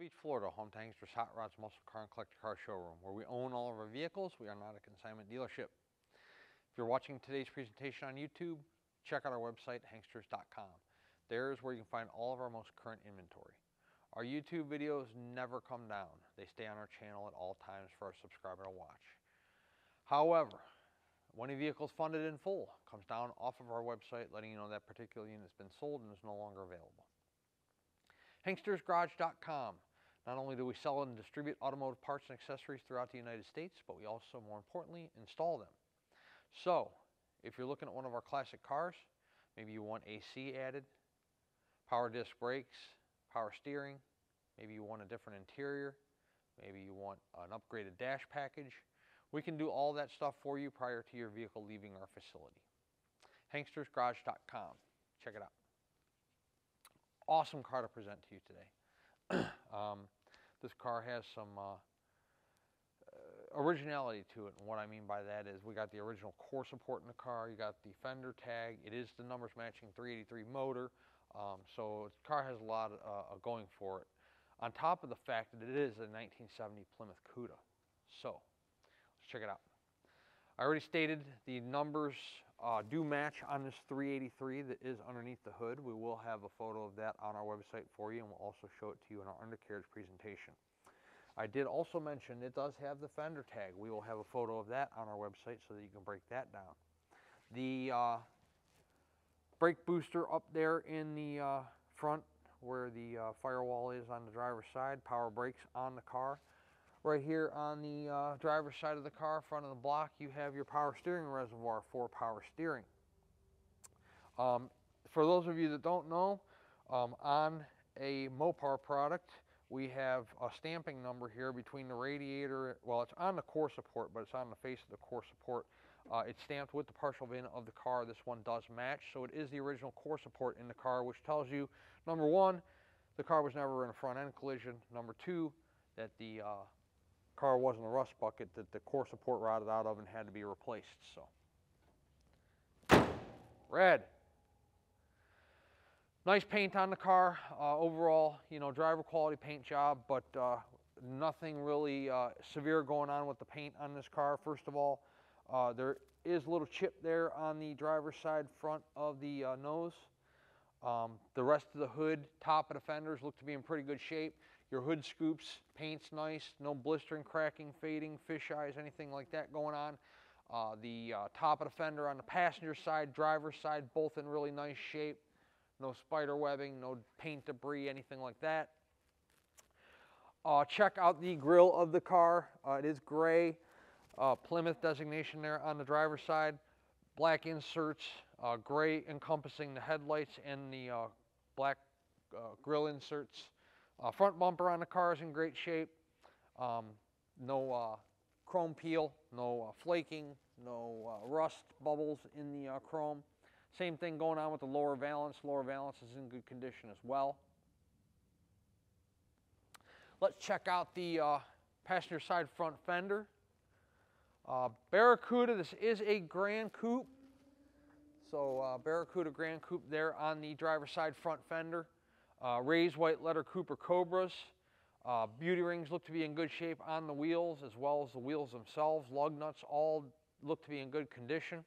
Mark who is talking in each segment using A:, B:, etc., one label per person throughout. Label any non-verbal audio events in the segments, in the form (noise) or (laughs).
A: Beach, Florida, home to Hankster's Hot Rods Muscle Car and Collector Car Showroom, where we own all of our vehicles. We are not a consignment dealership. If you're watching today's presentation on YouTube, check out our website, hanksters.com. There is where you can find all of our most current inventory. Our YouTube videos never come down. They stay on our channel at all times for our subscriber to watch. However, when a vehicle is funded in full, comes down off of our website letting you know that particular unit has been sold and is no longer available. HankstersGarage.com. Not only do we sell and distribute automotive parts and accessories throughout the United States, but we also, more importantly, install them. So, if you're looking at one of our classic cars, maybe you want AC added, power disc brakes, power steering, maybe you want a different interior, maybe you want an upgraded dash package, we can do all that stuff for you prior to your vehicle leaving our facility. HankstersGarage.com. Check it out awesome car to present to you today. (clears throat) um, this car has some uh, uh, originality to it, and what I mean by that is we got the original core support in the car, you got the fender tag, it is the numbers matching 383 motor, um, so the car has a lot uh, going for it. On top of the fact that it is a 1970 Plymouth Cuda. So, let's check it out. I already stated the numbers uh, do match on this 383 that is underneath the hood. We will have a photo of that on our website for you and we'll also show it to you in our undercarriage presentation. I did also mention it does have the fender tag. We will have a photo of that on our website so that you can break that down. The uh, brake booster up there in the uh, front where the uh, firewall is on the driver's side, power brakes on the car. Right here on the uh, driver's side of the car, front of the block, you have your power steering reservoir for power steering. Um, for those of you that don't know, um, on a Mopar product, we have a stamping number here between the radiator, well it's on the core support, but it's on the face of the core support. Uh, it's stamped with the partial VIN of the car. This one does match, so it is the original core support in the car, which tells you, number one, the car was never in a front end collision. Number two, that the uh, car wasn't a rust bucket that the core support rotted out of and had to be replaced. So, red. Nice paint on the car. Uh, overall, you know, driver quality paint job, but uh, nothing really uh, severe going on with the paint on this car. First of all, uh, there is a little chip there on the driver's side front of the uh, nose. Um, the rest of the hood, top of the fenders look to be in pretty good shape. Your hood scoops, paint's nice, no blistering, cracking, fading, fish eyes, anything like that going on. Uh, the uh, top of the fender on the passenger side, driver's side, both in really nice shape. No spider webbing, no paint debris, anything like that. Uh, check out the grill of the car. Uh, it is gray. Uh, Plymouth designation there on the driver's side. Black inserts, uh, gray encompassing the headlights and the black grill inserts. Uh, front bumper on the car is in great shape. Um, no uh, chrome peel, no uh, flaking, no uh, rust bubbles in the uh, chrome. Same thing going on with the lower valance. Lower valance is in good condition as well. Let's check out the uh, passenger side front fender. Barracuda, this is a Grand Coupe. So Barracuda Grand Coupe there on the driver's side front fender. Uh, raised white letter Cooper Cobras. Uh, beauty rings look to be in good shape on the wheels as well as the wheels themselves. Lug nuts all look to be in good condition.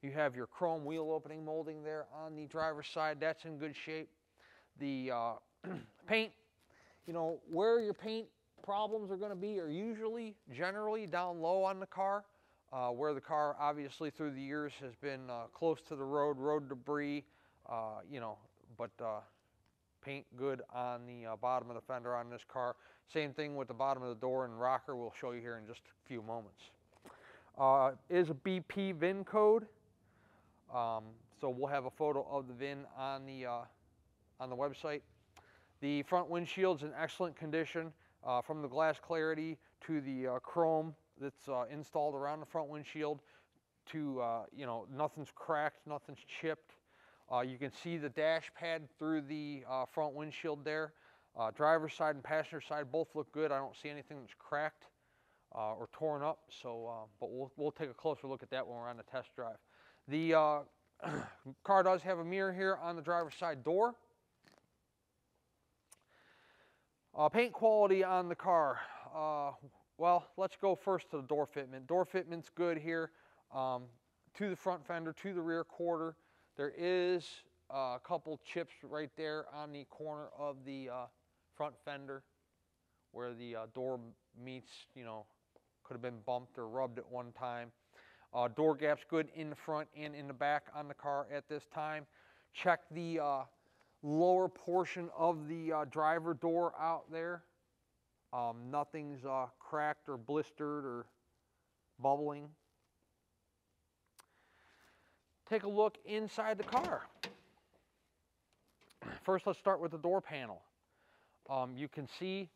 A: You have your chrome wheel opening molding there on the driver's side. That's in good shape. The uh, (clears throat) paint, you know, where your paint problems are going to be are usually generally down low on the car. Uh, where the car obviously through the years has been uh, close to the road, road debris, uh, you know, but uh, paint good on the uh, bottom of the fender on this car. Same thing with the bottom of the door and rocker. We'll show you here in just a few moments. Uh, is a BP VIN code. Um, so we'll have a photo of the VIN on the, uh, on the website. The front windshield's in excellent condition uh, from the glass clarity to the uh, chrome that's uh, installed around the front windshield to, you know, nothing's cracked, nothing's chipped. Uh, you can see the dash pad through the uh, front windshield there. Uh, driver's side and passenger side both look good. I don't see anything that's cracked uh, or torn up. So, uh, but we'll, we'll take a closer look at that when we're on the test drive. The uh, (clears throat) car does have a mirror here on the driver's side door. Paint quality on the car. Well, let's go first to the door fitment. Door fitment's good here. Um, to the front fender, to the rear quarter. There is a couple chips right there on the corner of the uh, front fender where the uh, door meets, you know, could have been bumped or rubbed at one time. Uh, door gap's good in the front and in the back on the car at this time. Check the uh, lower portion of the uh, driver door out there. Um, nothing's uh, cracked or blistered or bubbling. Take a look inside the car. First, let's start with the door panel. Um, you can see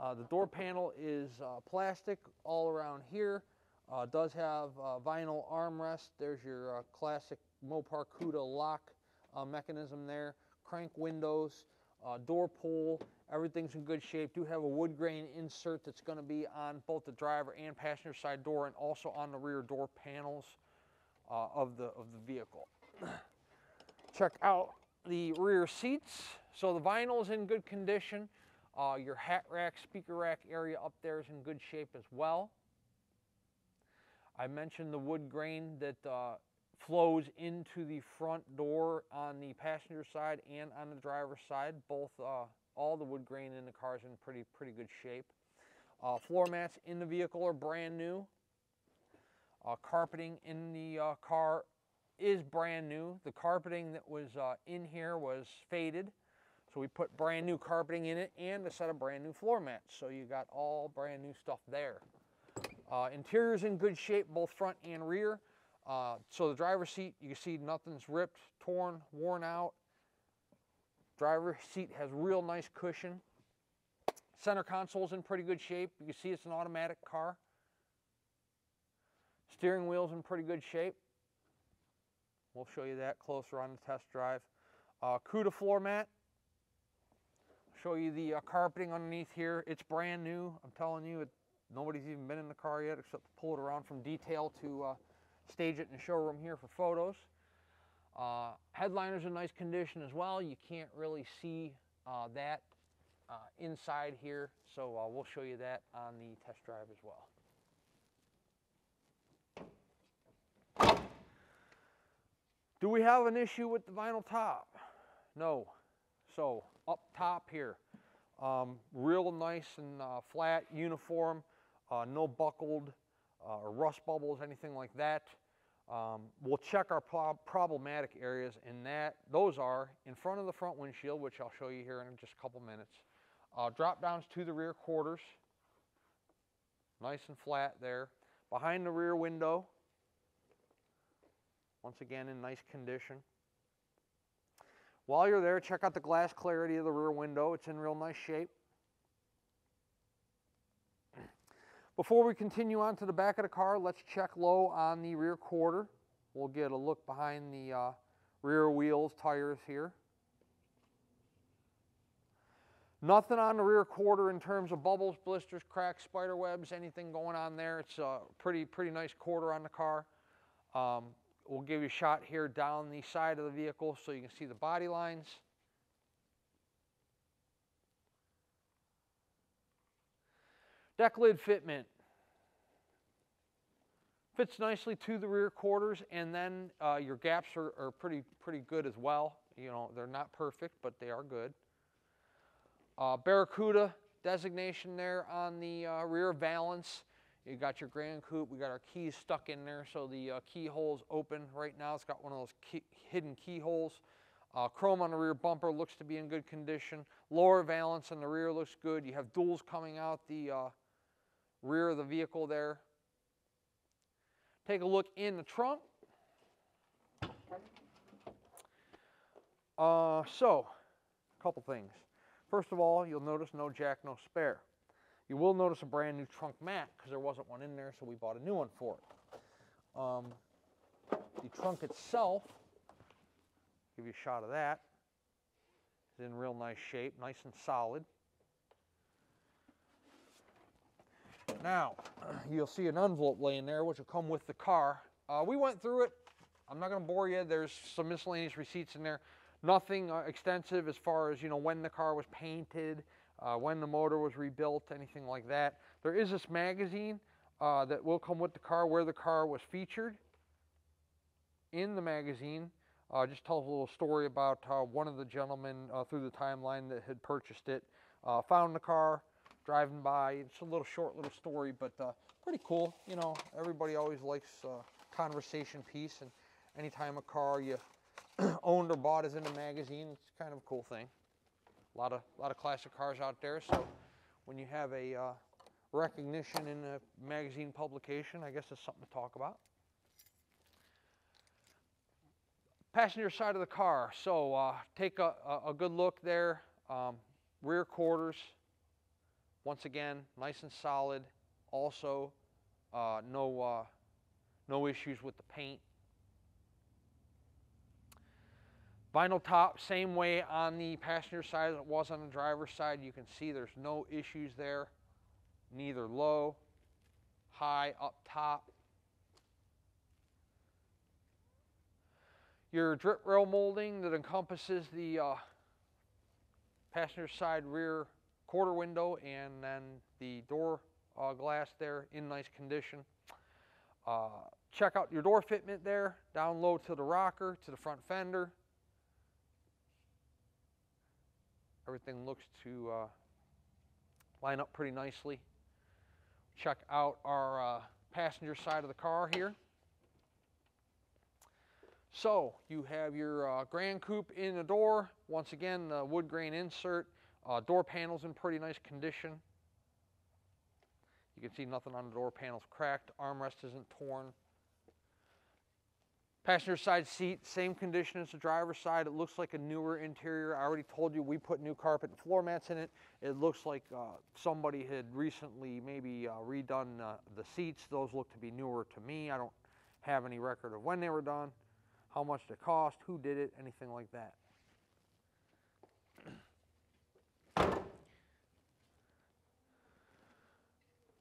A: uh, the door panel is uh, plastic all around here. Uh, does have uh, vinyl armrest. There's your uh, classic Mopar CUDA lock uh, mechanism there. Crank windows, door pull, everything's in good shape. Do have a wood grain insert that's going to be on both the driver and passenger side door and also on the rear door panels of, the, of the vehicle. (clears throat) Check out the rear seats. So the vinyl is in good condition. Uh, your hat rack, speaker rack area up there is in good shape as well. I mentioned the wood grain that uh, flows into the front door on the passenger side and on the driver's side. Both, uh, all the wood grain in the car is in pretty, pretty good shape. Uh, floor mats in the vehicle are brand new. Uh, carpeting in the uh, car is brand new. The carpeting that was uh, in here was faded. So we put brand new carpeting in it and a set of brand new floor mats. So you got all brand new stuff there. Uh, interior's in good shape, both front and rear. Uh, so the driver's seat, you can see nothing's ripped, torn, worn out. Driver seat has real nice cushion. Center console's in pretty good shape. You can see it's an automatic car. Steering wheel's in pretty good shape. We'll show you that closer on the test drive. Uh, CUDA floor mat, show you the uh, carpeting underneath here. It's brand new. I'm telling you, it, nobody's even been in the car yet except to pull it around from detail to uh, stage it in the showroom here for photos. Uh, headliner's in nice condition as well. You can't really see uh, that uh, inside here, so uh, we'll show you that on the test drive as well. Do we have an issue with the vinyl top? No. So up top here. Um, real nice and uh, flat, uniform, uh, no buckled uh, or rust bubbles, anything like that. Um, we'll check our pro problematic areas in that. Those are in front of the front windshield, which I'll show you here in just a couple minutes. Uh, drop downs to the rear quarters. Nice and flat there. Behind the rear window. Once again in nice condition. While you're there, check out the glass clarity of the rear window. It's in real nice shape. (clears throat) Before we continue on to the back of the car, let's check low on the rear quarter. We'll get a look behind the uh, rear wheels, tires here. Nothing on the rear quarter in terms of bubbles, blisters, cracks, spider webs, anything going on there. It's a pretty, pretty nice quarter on the car. Um, We'll give you a shot here down the side of the vehicle so you can see the body lines. Deck lid fitment. Fits nicely to the rear quarters and then uh, your gaps are, are pretty, pretty good as well. You know, they're not perfect, but they are good. Uh, Barracuda designation there on the uh, rear valance. You got your Grand Coupe. We got our keys stuck in there, so the uh, keyhole's open right now. It's got one of those key, hidden keyholes. Uh, chrome on the rear bumper looks to be in good condition. Lower valance on the rear looks good. You have duals coming out the uh, rear of the vehicle there. Take a look in the trunk. Uh, so, a couple things. First of all, you'll notice no jack, no spare. You will notice a brand new trunk mat because there wasn't one in there, so we bought a new one for it. Um, the trunk itself, give you a shot of that, is in real nice shape, nice and solid. Now, (clears throat) you'll see an envelope laying there, which will come with the car. Uh, we went through it. I'm not going to bore you. There's some miscellaneous receipts in there. Nothing uh, extensive as far as, you know, when the car was painted, uh, when the motor was rebuilt, anything like that. There is this magazine uh, that will come with the car where the car was featured in the magazine. Uh, just tells a little story about how one of the gentlemen uh, through the timeline that had purchased it uh, found the car driving by. It's a little short little story, but uh, pretty cool. You know, everybody always likes conversation piece, and anytime a car you (clears throat) owned or bought is in a magazine, it's kind of a cool thing. A lot of lot of classic cars out there, so when you have a uh, recognition in a magazine publication, I guess it's something to talk about. Passenger side of the car. So uh, take a, a, good look there. Um, rear quarters, once again, nice and solid. Also, uh, no, uh, no issues with the paint. Vinyl top, same way on the passenger side as it was on the driver's side. You can see there's no issues there, neither low, high, up top. Your drip rail molding that encompasses the uh, passenger side rear quarter window and then the door uh, glass there in nice condition. Uh, check out your door fitment there, down low to the rocker, to the front fender. Everything looks to uh, line up pretty nicely. Check out our uh, passenger side of the car here. So you have your uh, Gran Coupe in the door. Once again, the wood grain insert. Uh, door panels in pretty nice condition. You can see nothing on the door panels cracked. Armrest isn't torn. Passenger side seat, same condition as the driver's side. It looks like a newer interior. I already told you we put new carpet and floor mats in it. It looks like uh, somebody had recently maybe uh, redone uh, the seats. Those look to be newer to me. I don't have any record of when they were done how much it cost, who did it, anything like that.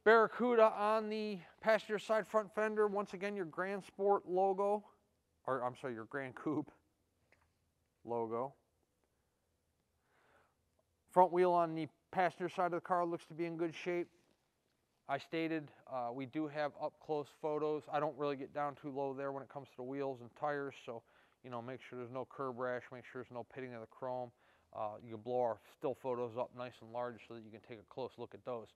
A: Barracuda on the passenger side front fender. Once again, your Grand Sport logo, or I'm sorry, your Grand Coupe logo. Front wheel on the passenger side of the car looks to be in good shape. I stated uh, we do have up close photos. I don't really get down too low there when it comes to the wheels and tires, so you know make sure there's no curb rash, make sure there's no pitting of the chrome. Uh, you can blow our still photos up nice and large so that you can take a close look at those.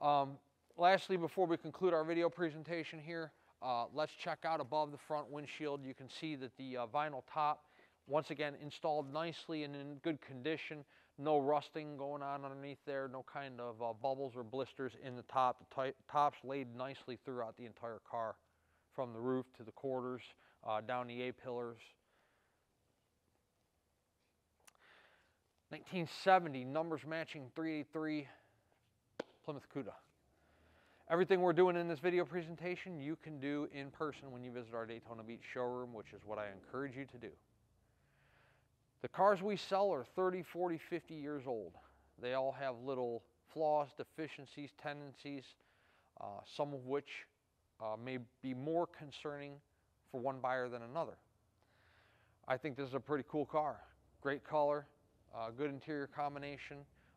A: Um, lastly, before we conclude our video presentation here, uh, let's check out above the front windshield. You can see that the uh, vinyl top, once again, installed nicely and in good condition no rusting going on underneath there, no kind of uh, bubbles or blisters in the top. The top's laid nicely throughout the entire car, from the roof to the quarters, uh, down the A-pillars. 1970, numbers matching 383 Plymouth Cuda. Everything we're doing in this video presentation, you can do in person when you visit our Daytona Beach showroom, which is what I encourage you to do. The cars we sell are 30, 40, 50 years old. They all have little flaws, deficiencies, tendencies, uh, some of which uh, may be more concerning for one buyer than another. I think this is a pretty cool car. Great color, uh, good interior combination,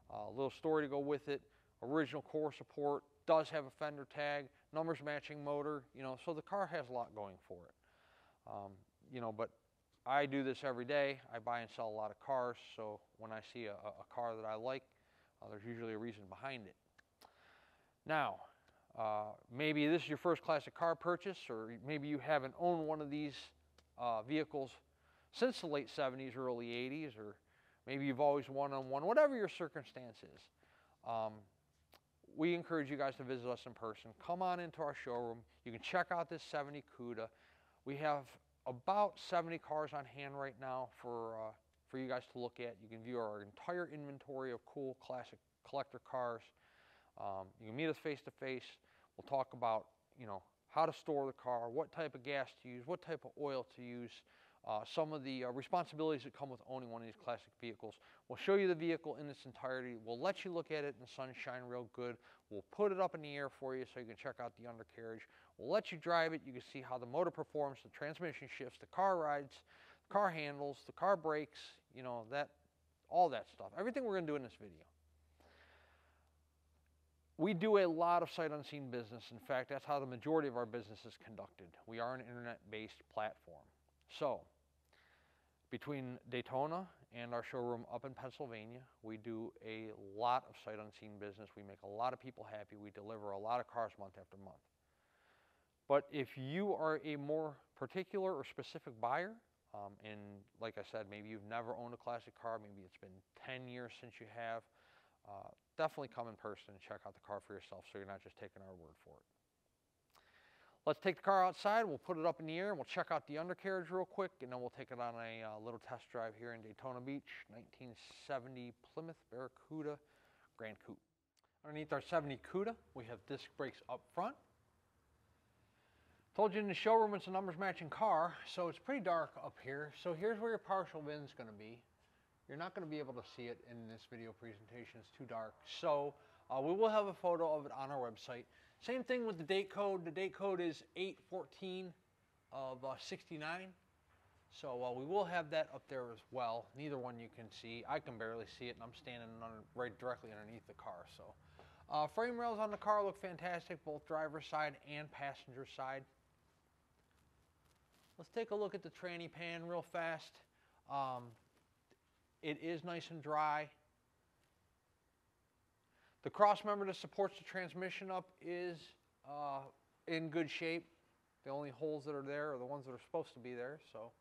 A: a little story to go with it, original core support, does have a fender tag, numbers matching motor, you know, so the car has a lot going for it. Um, you know, but I do this every day. I buy and sell a lot of cars, so when I see a, a car that I like, uh, there's usually a reason behind it. Now, uh, maybe this is your first classic car purchase, or maybe you haven't owned one of these uh, vehicles since the late 70s, early 80s, or maybe you've always won on one, whatever your circumstance is. Um, we encourage you guys to visit us in person. Come on into our showroom. You can check out this 70 CUDA. We have about 70 cars on hand right now for, uh, for you guys to look at. You can view our entire inventory of cool classic collector cars. Um, you can meet us face to face. We'll talk about, you know, how to store the car, what type of gas to use, what type of oil to use, uh, some of the uh, responsibilities that come with owning one of these classic vehicles. We'll show you the vehicle in its entirety. We'll let you look at it in the sunshine real good. We'll put it up in the air for you so you can check out the undercarriage. We'll let you drive it. You can see how the motor performs, the transmission shifts, the car rides, the car handles, the car brakes, you know, that, all that stuff. Everything we're going to do in this video. we do a lot of sight unseen business. In fact, that's how the majority of our business is conducted. We are an internet based platform. So, between Daytona and our showroom up in Pennsylvania, we do a lot of sight unseen business. We make a lot of people happy. We deliver a lot of cars month after month. But if you are a more particular or specific buyer, um, and like I said, maybe you've never owned a classic car, maybe it's been 10 years since you have, uh, definitely come in person and check out the car for yourself so you're not just taking our word for it. Let's take the car outside, we'll put it up in the air, and we'll check out the undercarriage real quick, and then we'll take it on a uh, little test drive here in Daytona Beach, 1970 Plymouth Barracuda Grand Coupe. Underneath our 70 Cuda, we have disc brakes up front. Told you in the showroom it's a numbers matching car, so it's pretty dark up here. So here's where your partial VIN is going to be. You're not going to be able to see it in this video presentation, it's too dark. So uh, we will have a photo of it on our website. Same thing with the date code. The date code is 814 of uh, 69. So uh, we will have that up there as well. Neither one you can see. I can barely see it, and I'm standing right directly underneath the car. So uh, frame rails on the car look fantastic, both driver's side and passenger side. Let's take a look at the tranny pan real fast. Um, it is nice and dry. The cross member that supports the transmission up is uh, in good shape. The only holes that are there are the ones that are supposed to be there, so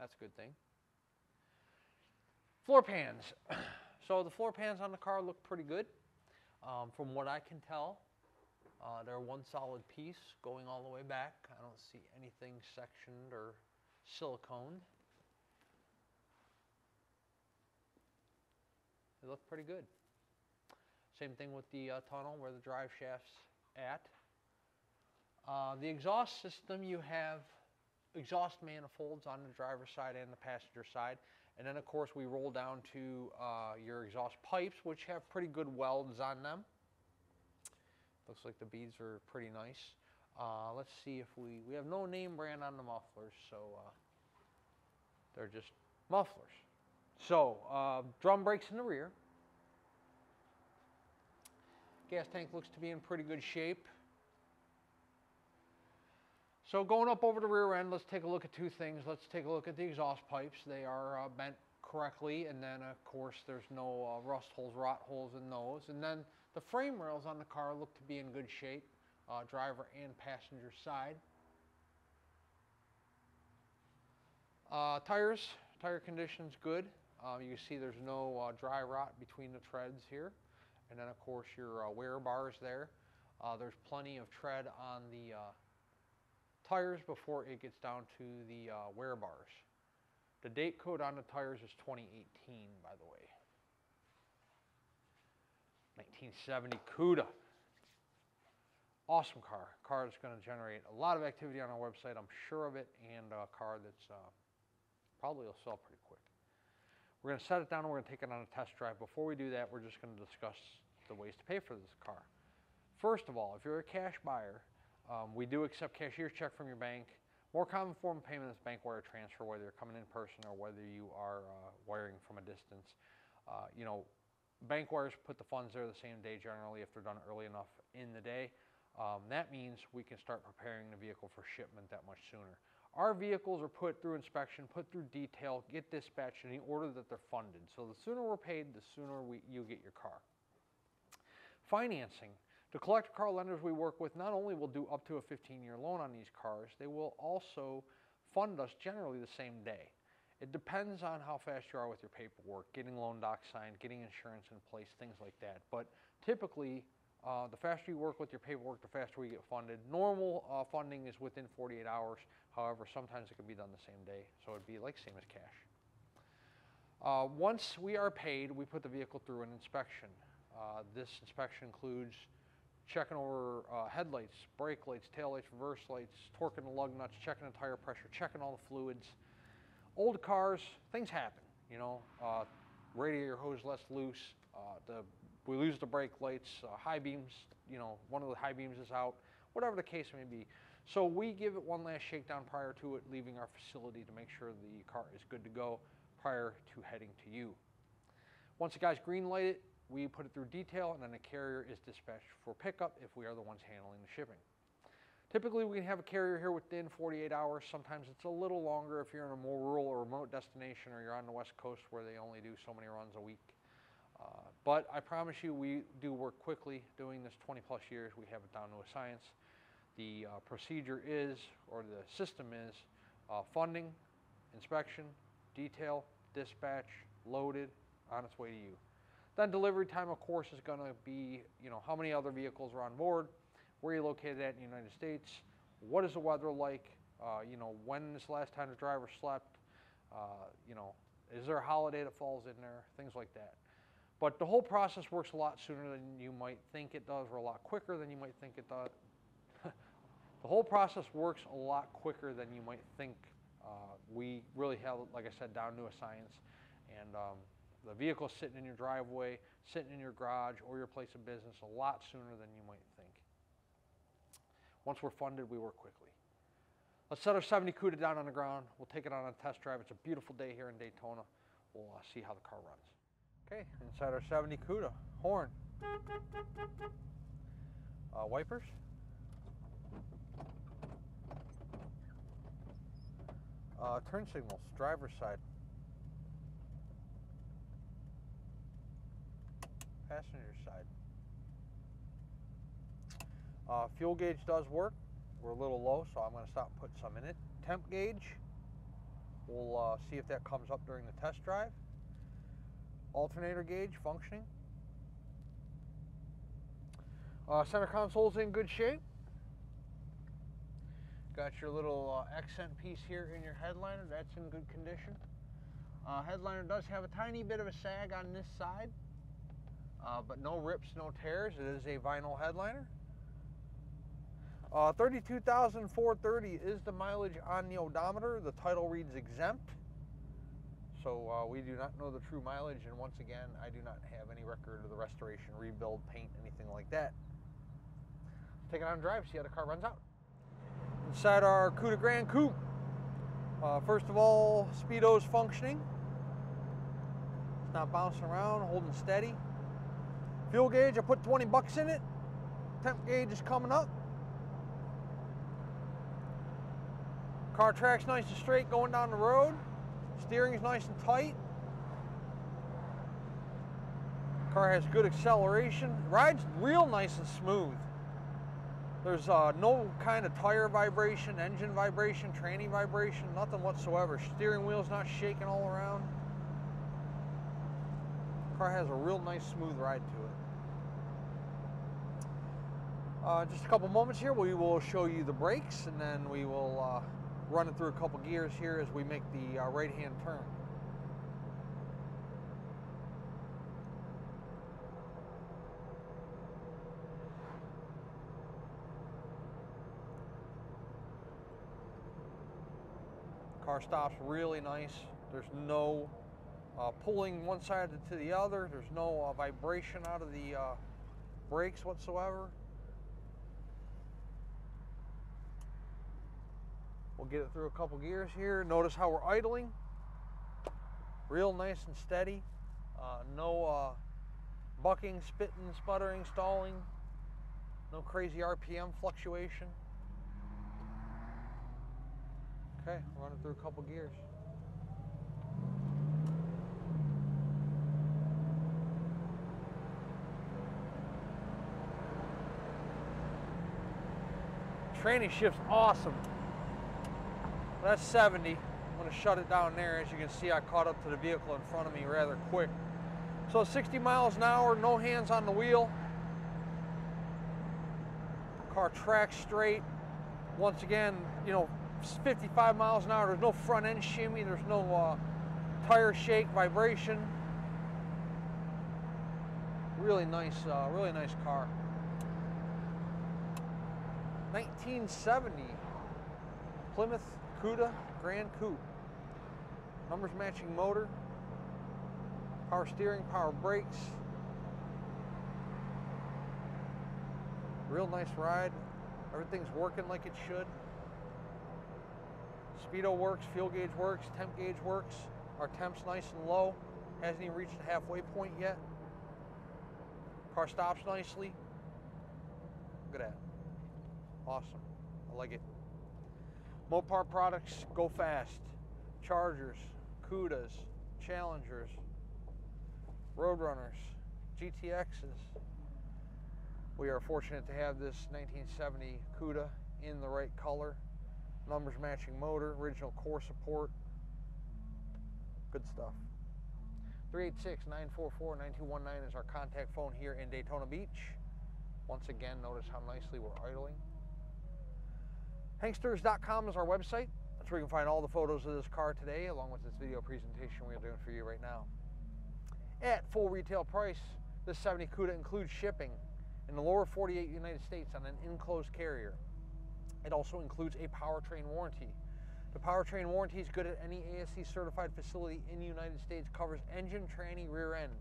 A: that's a good thing. Floor pans. (clears throat) So the floor pans on the car look pretty good. Um, from what I can tell, uh, they're one solid piece going all the way back. I don't see anything sectioned or siliconed. They look pretty good. Same thing with the uh, tunnel where the drive shaft's at. Uh, the exhaust system, you have exhaust manifolds on the driver's side and the passenger side. And then, of course, we roll down to uh, your exhaust pipes, which have pretty good welds on them. Looks like the beads are pretty nice. Uh, let's see if we, we have no name brand on the mufflers, so uh, they're just mufflers. So, uh, drum brakes in the rear. Gas tank looks to be in pretty good shape. So going up over the rear end, let's take a look at two things. Let's take a look at the exhaust pipes. They are uh, bent correctly, and then of course there's no uh, rust holes, rot holes in those. And then the frame rails on the car look to be in good shape, uh, driver and passenger side. Uh, tires, tire condition's good. Uh, you see there's no uh, dry rot between the treads here. And then of course your wear bars there. there's plenty of tread on the tires before it gets down to the uh, wear bars. The date code on the tires is 2018, by the way. 1970 CUDA. Awesome car. Car that's going to generate a lot of activity on our website, I'm sure of it, and a car that's uh, probably will sell pretty quick. We're going to set it down and we're going to take it on a test drive. Before we do that, we're just going to discuss the ways to pay for this car. First of all, if you're a cash buyer, um, we do accept cashier's check from your bank. More common form of payment is bank wire transfer, whether you're coming in person or whether you are uh, wiring from a distance. Uh, you know, bank wires put the funds there the same day generally if they're done early enough in the day. Um, that means we can start preparing the vehicle for shipment that much sooner. Our vehicles are put through inspection, put through detail, get dispatched in the order that they're funded. So the sooner we're paid, the sooner we, you get your car. Financing. The collector car lenders we work with not only will do up to a 15-year loan on these cars, they will also fund us generally the same day. It depends on how fast you are with your paperwork, getting loan docs signed, getting insurance in place, things like that. But typically, uh, the faster you work with your paperwork, the faster we get funded. Normal uh, funding is within 48 hours. However, sometimes it can be done the same day, so it'd be like same as cash. Uh, once we are paid, we put the vehicle through an inspection. Uh, this inspection includes checking over uh, headlights, brake lights, tail lights, reverse lights, torquing the lug nuts, checking the tire pressure, checking all the fluids. Old cars, things happen, you know, uh, radiator hose less loose, the, we lose the brake lights, uh, high beams, you know, one of the high beams is out, whatever the case may be. So we give it one last shakedown prior to it leaving our facility to make sure the car is good to go prior to heading to you. Once the guys green light it, we put it through detail, and then the carrier is dispatched for pickup if we are the ones handling the shipping. Typically, we can have a carrier here within 48 hours. Sometimes it's a little longer if you're in a more rural or remote destination or you're on the West Coast where they only do so many runs a week. Uh, but I promise you, we do work quickly. Doing this 20 plus years, we have it down to a science. The uh, procedure is, or the system is, uh, funding, inspection, detail, dispatch, loaded, on its way to you. Then delivery time, of course, is going to be, you know, how many other vehicles are on board, where you're located at in the United States, what is the weather like, uh, you know, when is the last time the driver slept, uh, you know, is there a holiday that falls in there, things like that. But the whole process works a lot sooner than you might think it does, or a lot quicker than you might think it does. (laughs) the whole process works a lot quicker than you might think. Uh, we really have, like I said, down to a science. And um, the vehicle sitting in your driveway, sitting in your garage, or your place of business a lot sooner than you might think. Once we're funded, we work quickly. Let's set our 70 CUDA down on the ground. We'll take it on a test drive. It's a beautiful day here in Daytona. We'll uh, see how the car runs. Okay, inside our 70 CUDA. Horn. Uh, wipers. Uh, turn signals, driver's side. Passenger side. Uh, fuel gauge does work. We're a little low, so I'm going to stop and put some in it. Temp gauge. We'll uh, see if that comes up during the test drive. Alternator gauge functioning. Uh, center console's in good shape. Got your little uh, accent piece here in your headliner. That's in good condition. Uh, headliner does have a tiny bit of a sag on this side, uh, but no rips, no tears. It is a vinyl headliner. Uh, 32,430 is the mileage on the odometer. The title reads exempt. So uh, we do not know the true mileage. And once again, I do not have any record of the restoration, rebuild, paint, anything like that. Take it on drive, see how the car runs out. Inside our Cuda Grand Coupe, uh, first of all, speedo's functioning. It's not bouncing around, holding steady. Fuel gauge, I put 20 bucks in it. Temp gauge is coming up. Car track's nice and straight going down the road. Steering is nice and tight. Car has good acceleration. Rides real nice and smooth. There's uh, no kind of tire vibration, engine vibration, tranny vibration, nothing whatsoever. Steering wheel's not shaking all around. Car has a real nice smooth ride to it. Uh, just a couple moments here, we will show you the brakes and then we will uh, run it through a couple gears here as we make the uh, right hand turn. Car stops really nice. There's no uh, pulling one side to the other. There's no uh, vibration out of the uh, brakes whatsoever. We'll get it through a couple gears here. Notice how we're idling. Real nice and steady. Uh, no uh, bucking, spitting, sputtering, stalling. No crazy RPM fluctuation. Okay, running through a couple gears. Training shift's awesome. That's 70. I'm to shut it down there. As you can see, I caught up to the vehicle in front of me rather quick. So 60 miles an hour, no hands on the wheel. Car tracks straight. Once again, you know, 55 miles an hour. There's no front end shimmy. There's no uh, tire shake, vibration. Really nice, uh, really nice car. 1970 Plymouth Cuda Grand Coupe. Numbers matching motor, power steering, power brakes. Real nice ride. Everything's working like it should. Speedo works, fuel gauge works, temp gauge works. Our temp's nice and low. Hasn't even reached the halfway point yet. Car stops nicely. Look at that. Awesome. I like it. Mopar products go fast. Chargers, Cudas, Challengers, Roadrunners, GTXs. We are fortunate to have this 1970 Cuda in the right color, numbers matching motor, original core support. Good stuff. 386-944-9219 is our contact phone here in Daytona Beach. Once again, notice how nicely we're idling. Hanksters.com is our website. That's where you can find all the photos of this car today, along with this video presentation we're doing for you right now. At full retail price, this 70 CUDA includes shipping in the lower 48 United States on an enclosed carrier. It also includes a powertrain warranty. The powertrain warranty is good at any ASE certified facility in the United States, covers engine, tranny, rear end.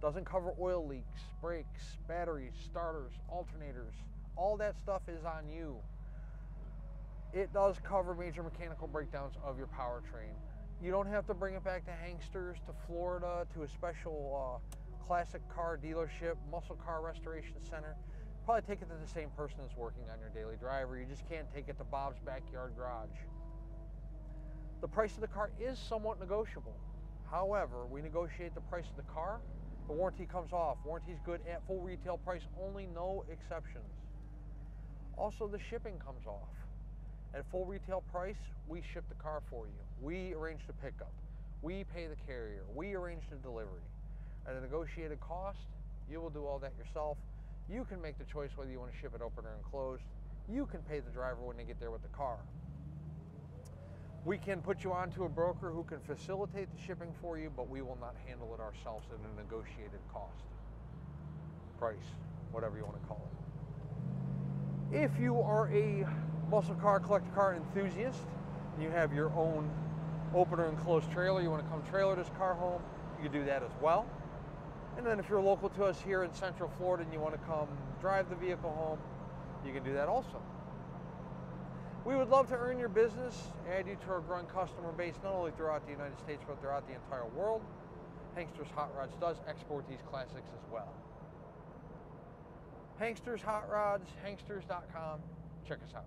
A: Doesn't cover oil leaks, brakes, batteries, starters, alternators. All that stuff is on you. It does cover major mechanical breakdowns of your powertrain. You don't have to bring it back to Hanksters, to Florida, to a special uh, classic car dealership, muscle car restoration center. Probably take it to the same person that's working on your daily driver. You just can't take it to Bob's backyard garage. The price of the car is somewhat negotiable. However, we negotiate the price of the car. The warranty comes off. Warranty is good at full retail price only, no exceptions. Also, the shipping comes off. At full retail price, we ship the car for you. We arrange the pickup. We pay the carrier. We arrange the delivery. At a negotiated cost, you will do all that yourself. You can make the choice whether you want to ship it open or enclosed. You can pay the driver when they get there with the car. We can put you on to a broker who can facilitate the shipping for you, but we will not handle it ourselves at a negotiated cost, price, whatever you want to call it. If you are a muscle car, collector car enthusiast, and you have your own open or enclosed trailer, you want to come trailer this car home, you can do that as well. And then if you're local to us here in Central Florida and you want to come drive the vehicle home, you can do that also. We would love to earn your business, add you to our growing customer base, not only throughout the United States, but throughout the entire world. Hanksters Hot Rods does export these classics as well. Hanksters Hot Rods, hanksters.com. Check us out.